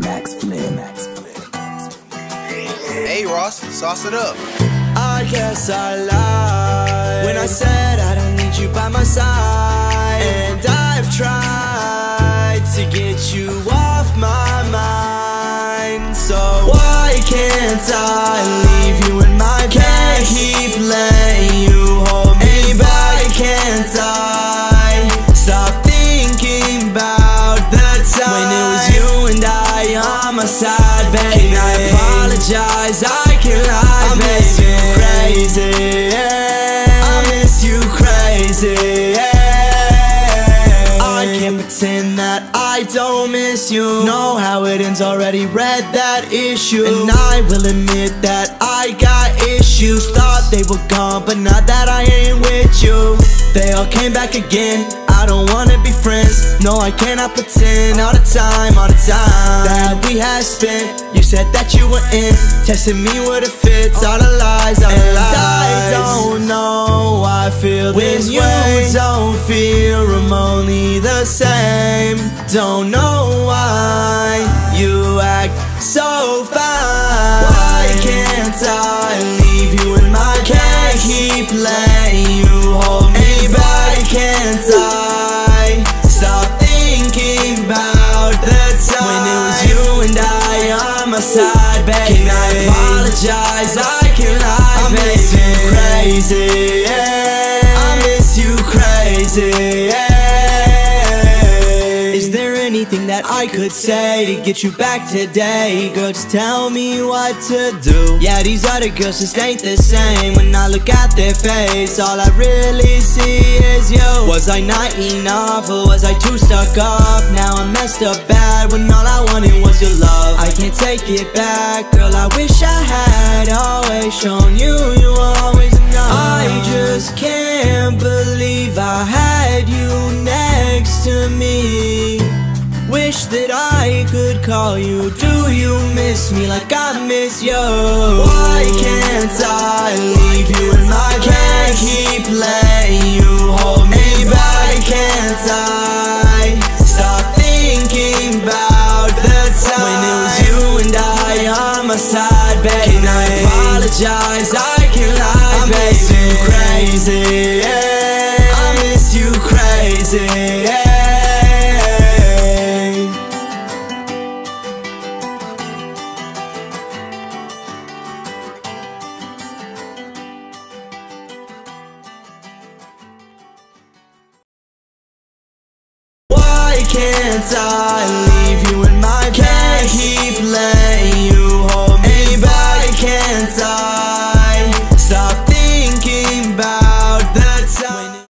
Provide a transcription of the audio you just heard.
Max Flynn. Hey Ross, sauce it up. I guess I lied when I said I don't need you by my side. And I've tried to get you off my mind. So why can't I side, I apologize? I can lie, I miss you crazy. I miss you crazy. yeah. I can't pretend that I don't miss you. Know how it ends, already read that issue. And I will admit that I got issues. Thought they were gone, but now that I ain't with you, they all came back again. I don't wanna be friends. No, I cannot pretend all the time, all the time that we had spent. You said that you were in, testing me with it fits. All the lies, all the lies. I don't know. I feel when this you way. don't feel I'm only the same. Don't know why you act so fine. Why can't I leave you in my Can't keep letting apologize? I can lie, I miss you crazy. Yeah. I miss you crazy. Yeah. Is there anything that I could say to get you back today? Girl, just tell me what to do. Yeah, these other girls just ain't the same. When I look at their face, all I really see is you. Was I not enough or was I too stuck up? Now I'm messed up bad when all I wanted was your love. I can't take it back, girl. I wish I had always shown you you always enough. I just can't believe I had you next to me. Wish that I could call you. Do you miss me like I miss you? Why can't I leave you in my apologize? I can lie, I miss you crazy. Yeah. I miss you crazy. Yeah. Why can't I